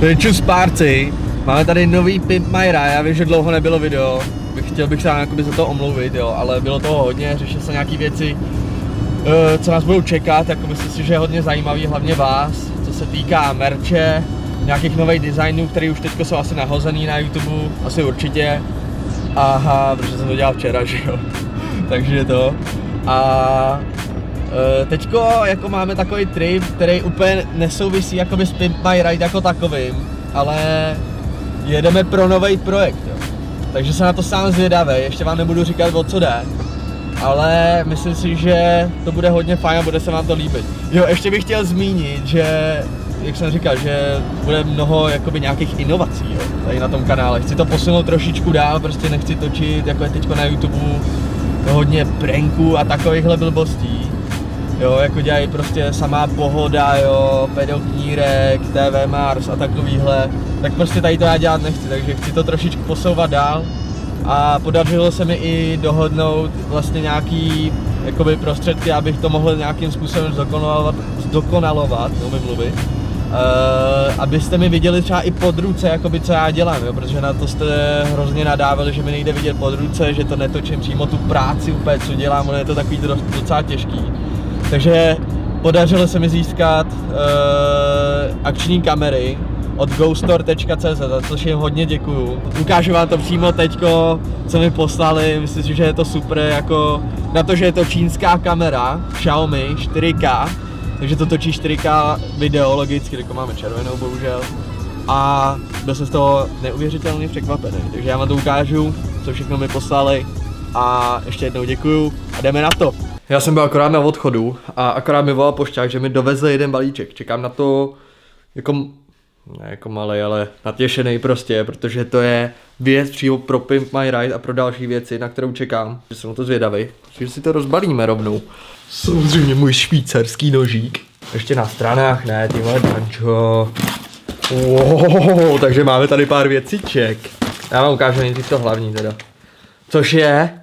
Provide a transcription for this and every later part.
Čus spárci, máme tady nový Pimp My Ride, já vím, že dlouho nebylo video, chtěl bych se jakoby za to omluvit, jo, ale bylo toho hodně, řešil se nějaký věci, eh, co nás budou čekat, jako myslím si, že je hodně zajímavý, hlavně vás, co se týká merče, nějakých nových designů, které už teď jsou asi nahozený na YouTube, asi určitě. Aha, protože jsem to dělal včera, že jo. Takže to. A teďko jako máme takový trip, který úplně nesouvisí jakoby s Pimp My Ride jako takovým, ale jedeme pro nový projekt, jo. Takže se na to sám zvědavý, ještě vám nebudu říkat o co jde, ale myslím si, že to bude hodně fajn a bude se vám to líbit. Jo, ještě bych chtěl zmínit, že jak jsem říkal, že bude mnoho jakoby nějakých inovací jo, tady na tom kanále. Chci to posunout trošičku dál, prostě nechci točit, jako je teďko na YouTube, hodně pranků a takovýchhle blbostí. Jo, jako dělají prostě samá pohoda, jo, pedoknírek, TV Mars a takovýhle. Tak prostě tady to já dělat nechci, takže chci to trošičku posouvat dál. A podařilo se mi i dohodnout vlastně nějaký jakoby prostředky, abych to mohl nějakým způsobem zdokonalovat, zdokonalovat, neumím mluvit Uh, abyste mi viděli třeba i pod ruce, jakoby, co já dělám, jo? protože na to jste hrozně nadávali, že mi nejde vidět pod ruce, že to netočím přímo tu práci úplně, co dělám, ono je to takový docela těžký. Takže podařilo se mi získat uh, akční kamery od ghoststore.cz, za což jim hodně děkuju. Ukážu vám to přímo teďko, co mi poslali, myslím si, že je to super, jako na to, že je to čínská kamera Xiaomi 4K, takže to točí 4K video logicky, jako máme červenou bohužel. A byl jsem z toho neuvěřitelně překvapený. Takže já vám to ukážu, co všechno mi poslali. A ještě jednou děkuju a jdeme na to. Já jsem byl akorát na odchodu a akorát mi volal pošťák, že mi dovezl jeden balíček. Čekám na to jako ne jako malý, ale natěšený prostě, protože to je věc přímo pro Pimp My Ride a pro další věci, na kterou čekám. Že jsem na to zvědavý, že si to rozbalíme rovnou. Samozřejmě můj švýcarský nožík. Ještě na stranách, ne, ty vole dančo. Wow, takže máme tady pár věciček. Já vám ukážu nejdřív to hlavní teda. Což je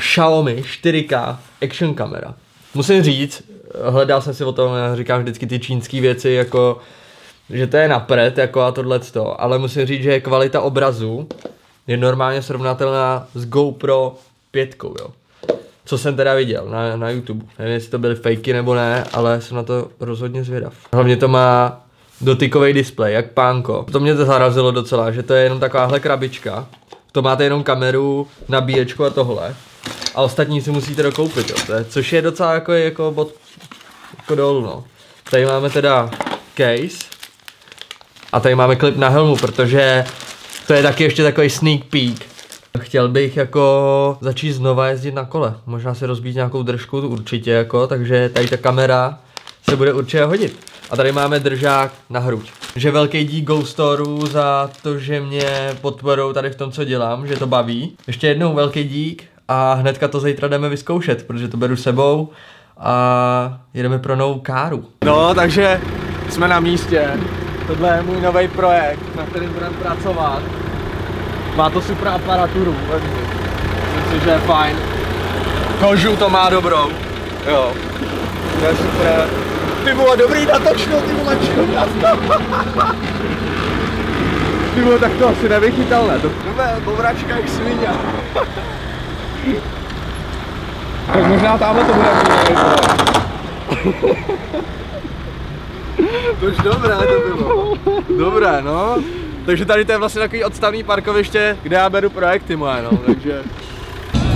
Xiaomi 4K action kamera. Musím říct, hledal jsem si o tom, já říkám vždycky ty čínské věci, jako že to je napřed, jako a tohleto, ale musím říct, že kvalita obrazu je normálně srovnatelná s GoPro 5, jo co jsem teda viděl na, na YouTube. Nevím, jestli to byly fakey nebo ne, ale jsem na to rozhodně zvědav. Hlavně to má dotykový displej, jak pánko. To mě to zarazilo docela, že to je jenom takováhle krabička. To máte jenom kameru, nabíječku a tohle. A ostatní si musíte dokoupit, jo. To je, což je docela jako, jako bod jako dolů, no. Tady máme teda case. A tady máme klip na helmu, protože to je taky ještě takový sneak peek Chtěl bych jako začít znova jezdit na kole. Možná si rozbít nějakou držku, určitě jako, takže tady ta kamera se bude určitě hodit. A tady máme držák na hruď. Že velký dík Ghost Storeu za to, že mě podporou tady v tom, co dělám, že to baví. Ještě jednou velký dík a hnedka to zítra jdeme vyzkoušet, protože to beru sebou a jedeme pro novou káru. No, takže jsme na místě. Tohle je můj nový projekt, na kterým budeme pracovat. Má to super aparaturu, myslím si, že je fajn. Kožu to má dobrou, jo. To je super. Ty vole, dobrý natočno, ty vole, Ty vole, tak to asi nevychytal, ne? To je bouračka jak svině. tak možná tamhle to bude To už dobré to bylo. Dobré, no. Takže tady to je vlastně takový odstavný parkoviště, kde já beru projekty moje, no, takže...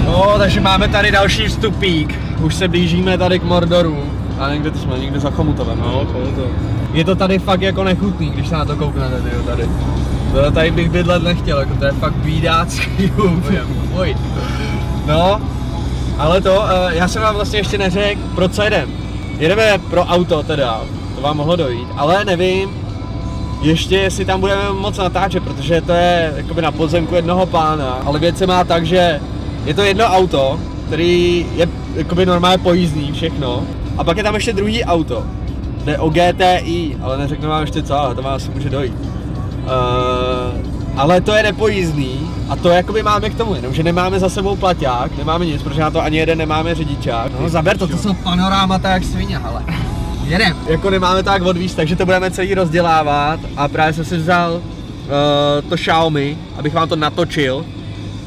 No, takže máme tady další vstupík. Už se blížíme tady k Mordoru. A někde to jsme, někde za Chomutovem. No, Chomutov. Je to tady fakt jako nechutný, když se na to kouknete, tyjo, tady. To tady bych bydlet nechtěl, jako to je fakt bídácký Oj. No, ale to, eh, já jsem vám vlastně ještě neřekl, pro co jedem. Jedeme pro auto teda, to vám mohlo dojít, ale nevím, ještě jestli tam budeme moc natáčet, protože to je jakoby na podzemku jednoho pána, ale věc se má tak, že je to jedno auto, který je jakoby normálně pojízdný všechno, a pak je tam ještě druhý auto, jde o GTI, ale neřeknu vám ještě co, ale to vám asi může dojít. Uh, ale to je nepojízdný a to jakoby máme k tomu, jenomže nemáme za sebou plaťák, nemáme nic, protože na to ani jeden nemáme řidičák. No zaber to, to jsou panorámata jak svině, ale. Jedem. jako nemáme tak odvíst, takže to budeme celý rozdělávat a právě jsem si vzal uh, to Xiaomi, abych vám to natočil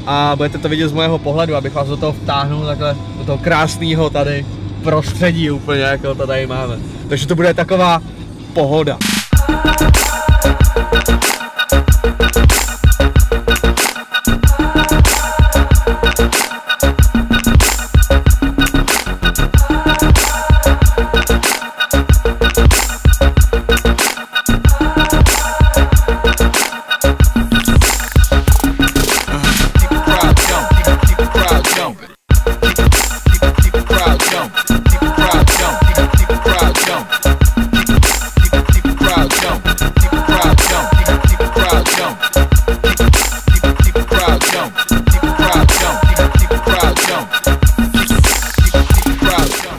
a budete to vidět z mého pohledu, abych vás do toho vtáhnul takhle, do toho krásného tady prostředí úplně, jako to tady máme. Takže to bude taková pohoda. Keep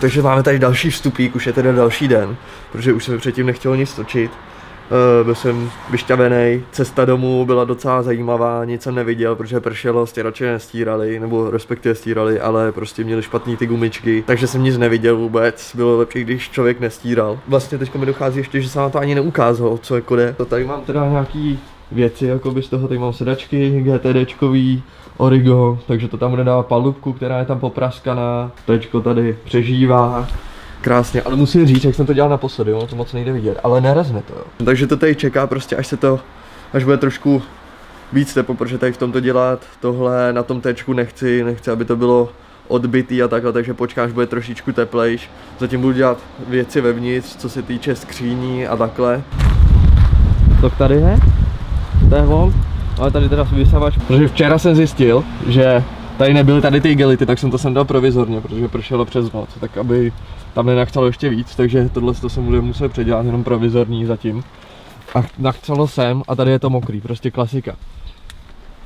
Takže máme tady další vstupík, už je teda další den, protože už se mi předtím nechtělo nic točit. Uh, byl jsem vyšťavený, cesta domů byla docela zajímavá, nic jsem neviděl, protože pršelo, stěrače nestírali, nebo respektive stírali, ale prostě měli špatný ty gumičky, takže jsem nic neviděl vůbec, bylo lepší, když člověk nestíral. Vlastně teď mi dochází ještě, že se vám to ani neukázalo, co jako jde. To tady mám teda nějaký věci, jako by z toho tady mám sedačky, GTDčkový, Origo, takže to tam bude dávat palubku, která je tam popraskaná, tečko tady přežívá, Krásně, ale musím říct, jak jsem to dělal naposledy, ono to moc nejde vidět, ale nerazne to. Takže to tady čeká prostě, až se to, až bude trošku víc tepo, protože tady v tomto dělat tohle na tom tečku nechci, nechci, aby to bylo odbitý a takhle, takže počkám, až bude trošičku teplejš. Zatím budu dělat věci vevnitř, co se týče skříní a takhle. To tady je? On? Ale tady teda vysavač. Protože včera jsem zjistil, že tady nebyly tady ty gelity, tak jsem to sem dal provizorně, protože pršelo přes noc, tak aby tam nenachcelo ještě víc, takže tohle to jsem bude muset předělat jenom provizorní zatím. A nachcelo sem a tady je to mokrý, prostě klasika.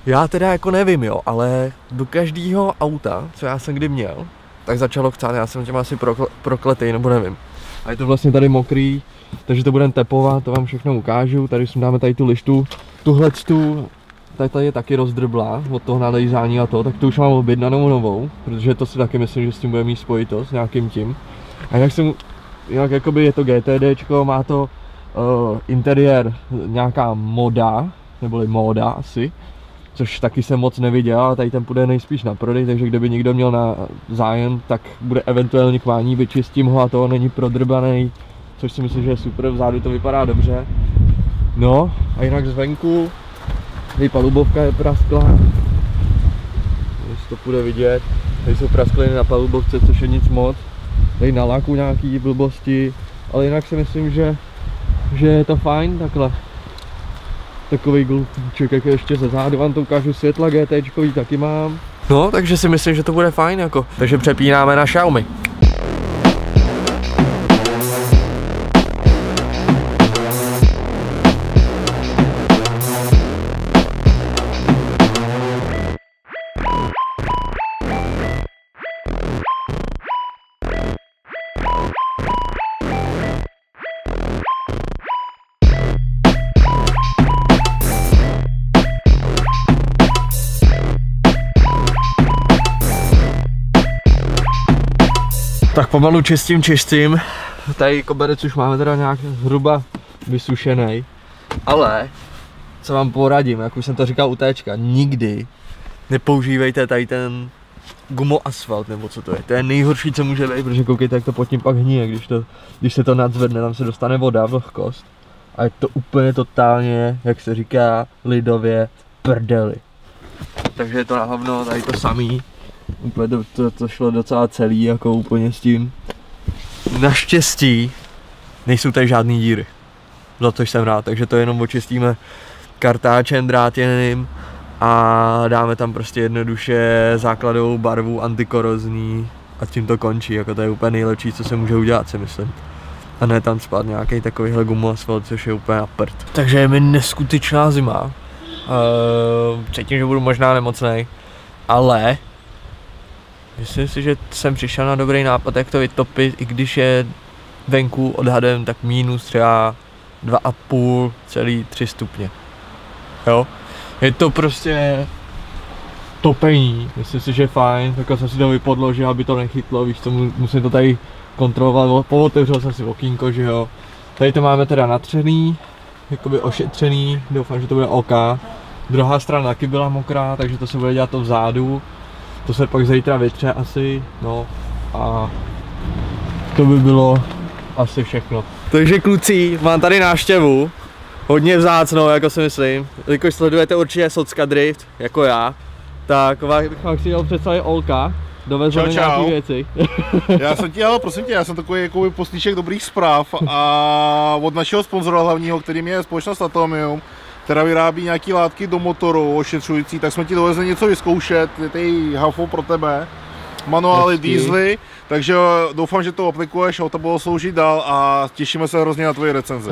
Já teda jako nevím jo, ale do každého auta, co já jsem kdy měl, tak začalo chcát, já jsem těm asi prokl- prokletej, nebo nevím. A je to vlastně tady mokrý, takže to budeme tepovat, to vám všechno ukážu, tady si dáme tady tu lištu, tuhle tu, tady, tady je taky rozdrblá od toho nalejzání a to, tak to už mám objednanou novou, protože to si taky myslím, že s tím bude mít spojitost s nějakým tím. A jak jsem, jak jakoby je to GTDčko, má to uh, interiér nějaká moda, neboli móda asi, což taky jsem moc neviděl, ale tady ten půjde nejspíš na prodej, takže kdyby někdo měl na zájem, tak bude eventuálně k vání, vyčistím ho a to není prodrbaný, což si myslím, že je super, vzadu to vypadá dobře. No. A jinak zvenku, tady palubovka je prasklá, jestli to půjde vidět, tady jsou praskliny na palubovce, což je nic moc, tady na laku nějaký blbosti, ale jinak si myslím, že, že je to fajn takhle. Takový glupíček, jak je ještě ze zádu, vám to ukážu světla GTčkový taky mám. No, takže si myslím, že to bude fajn jako. Takže přepínáme na Xiaomi. Tak pomalu čistím, čistím. Tady koberec už máme teda nějak zhruba vysušený. Ale, co vám poradím, jak už jsem to říkal u téčka, nikdy nepoužívejte tady ten gumoasfalt, nebo co to je. To je nejhorší, co může být, protože koukejte, jak to pod tím pak hníje, když, to, když se to nadzvedne, tam se dostane voda, vlhkost. A je to úplně totálně, jak se říká lidově, prdeli. Takže je to na hovno, tady to samý. Úplně to, to, to šlo docela celý, jako úplně s tím. Naštěstí nejsou tady žádný díry. Za což jsem rád, takže to jenom očistíme kartáčem drátěným a dáme tam prostě jednoduše základovou barvu antikorozní a tím to končí, jako to je úplně nejlepší, co se může udělat, si myslím. A ne tam spát nějaký takovýhle gumoasfalt, což je úplně na prd. Takže je mi neskutečná zima. Uh, cítím, že budu možná nemocný, ale Myslím si, že jsem přišel na dobrý nápad, jak to vytopit, i když je venku odhadem tak minus třeba 2,5 celý 3 stupně. Jo? Je to prostě topení, myslím si, že je fajn, tak jsem si to vypodložil, aby to nechytlo, víš mu- musím to tady kontroloval, pootevřel jsem si okýnko, že jo. Tady to máme teda natřený, jakoby ošetřený, doufám, že to bude OK. Druhá strana taky byla mokrá, takže to se bude dělat to vzadu. To se pak zítra vytře asi, no a to by bylo asi všechno. Takže kluci, mám tady návštěvu, hodně vzácnou, jako si myslím. Jelikož sledujete určitě Socka Drift, jako já, tak vám- bych vám chtěl představit Olka. Dovezl Čau, čau. nějaký věci. Já jsem ti, ale prosím tě, já jsem takový jako poslíček dobrých zpráv a od našeho sponzora hlavního, kterým je společnost Atomium, která vyrábí nějaký látky do motoru ošetřující, tak jsme ti dovezli něco vyzkoušet, je tady hafo pro tebe, manuály, diesely, takže doufám, že to aplikuješ a to bylo sloužit dál a těšíme se hrozně na tvoji recenzi.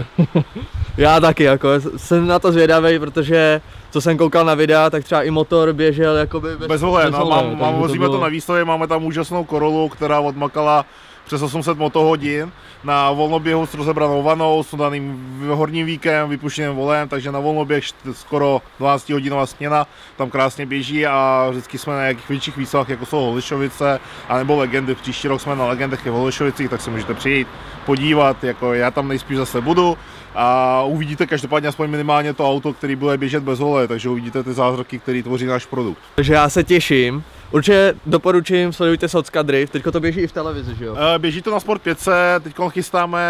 Já taky, jako jsem na to zvědavý, protože co jsem koukal na videa, tak třeba i motor běžel jakoby bez, Bez volen, no, mám, mám, to, bylo- na výstavě, máme tam úžasnou Corollu, která odmakala přes 800 motohodin na volnoběhu s rozebranou vanou, s daným horním víkem, vypuštěným volem, takže na volnoběh skoro 12 hodinová směna, tam krásně běží a vždycky jsme na nějakých větších výsahách, jako jsou Holišovice, anebo legendy, příští rok jsme na legendech v Holišovicích, tak se můžete přijít podívat, jako já tam nejspíš zase budu a uvidíte každopádně aspoň minimálně to auto, který bude běžet bez hole, takže uvidíte ty zázraky, který tvoří náš produkt. Takže já se těším. Určitě doporučím, sledujte Socka Drift, teďko to běží i v televizi, že jo? Běží to na Sport 500, teď chystáme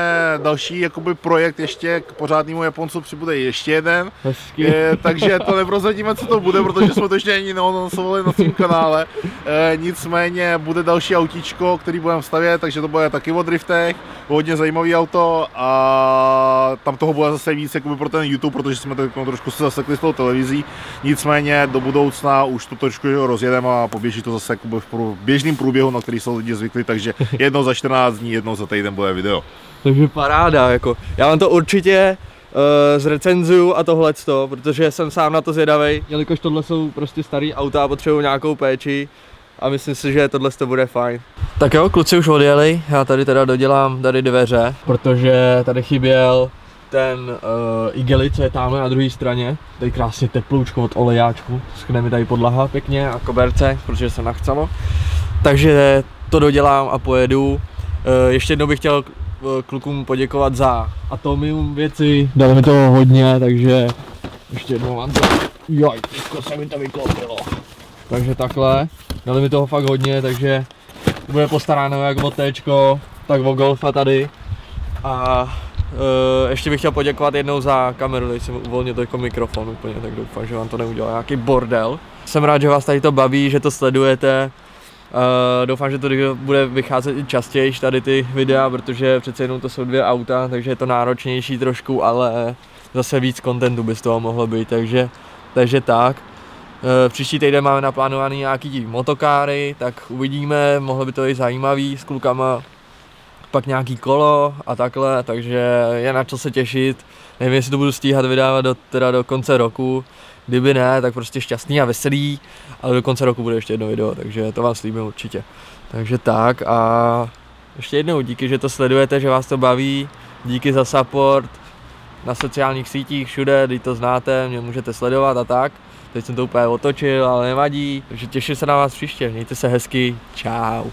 další jakoby projekt ještě k pořádnému Japoncu přibude ještě jeden, Hezký. je, takže to neprozradíme, co to bude, protože jsme to ještě ani neanonsovali na svém kanále. E, nicméně bude další autíčko, který budeme stavět, takže to bude taky o driftech, hodně zajímavý auto a tam toho bude zase víc jakoby pro ten YouTube, protože jsme to trošku se zasekli s tou televizí. Nicméně do budoucna už to trošku rozjedeme a poběží to zase jakoby v běžném průběhu, na který jsou lidi zvykli, takže jednou za 14 dní, jednou za týden bude video. Takže paráda, jako. Já vám to určitě uh, zrecenzuju a tohleto, protože jsem sám na to zvědavej, jelikož tohle jsou prostě starý auta a potřebují nějakou péči a myslím si, že tohle to bude fajn. Tak jo, kluci už odjeli, já tady teda dodělám tady dveře, protože tady chyběl ten uh, igeli, co je tamhle na druhé straně. Tady krásně teploučko od olejáčku, schne mi tady podlaha pěkně a koberce, protože se nachcelo. Takže to dodělám a pojedu. Eh, Ještě jednou bych chtěl eh, klukům poděkovat za Atomium věci. Dali mi toho hodně, takže ještě jednou vám to... Joj, se mi to vyklopilo. Takže takhle, dali mi toho fakt hodně, takže bude postaráno jak o téčko, tak o golfa tady. A uh, ještě bych chtěl poděkovat jednou za kameru, tady jsem uvolnil jako mikrofon úplně, tak doufám, že vám to neudělal nějaký bordel. Jsem rád, že vás tady to baví, že to sledujete. Uh, doufám, že to bude vycházet i častěji tady ty videa, protože přece jenom to jsou dvě auta, takže je to náročnější trošku, ale zase víc kontentu by z toho mohlo být, takže, takže tak. Eh, Příští týden máme naplánovaný nějaký motokáry, tak uvidíme, mohlo by to být zajímavý s klukama. Pak nějaký kolo a takhle, takže je na co se těšit. Nevím, jestli to budu stíhat vydávat do, teda do konce roku. Kdyby ne, tak prostě šťastný a veselý, ale do konce roku bude ještě jedno video, takže to vám slíbím určitě. Takže tak a ještě jednou díky, že to sledujete, že vás to baví, díky za support na sociálních sítích, všude, když to znáte, mě můžete sledovat a tak. Teď jsem to úplně otočil, ale nevadí, takže těším se na vás příště, mějte se hezky, čau.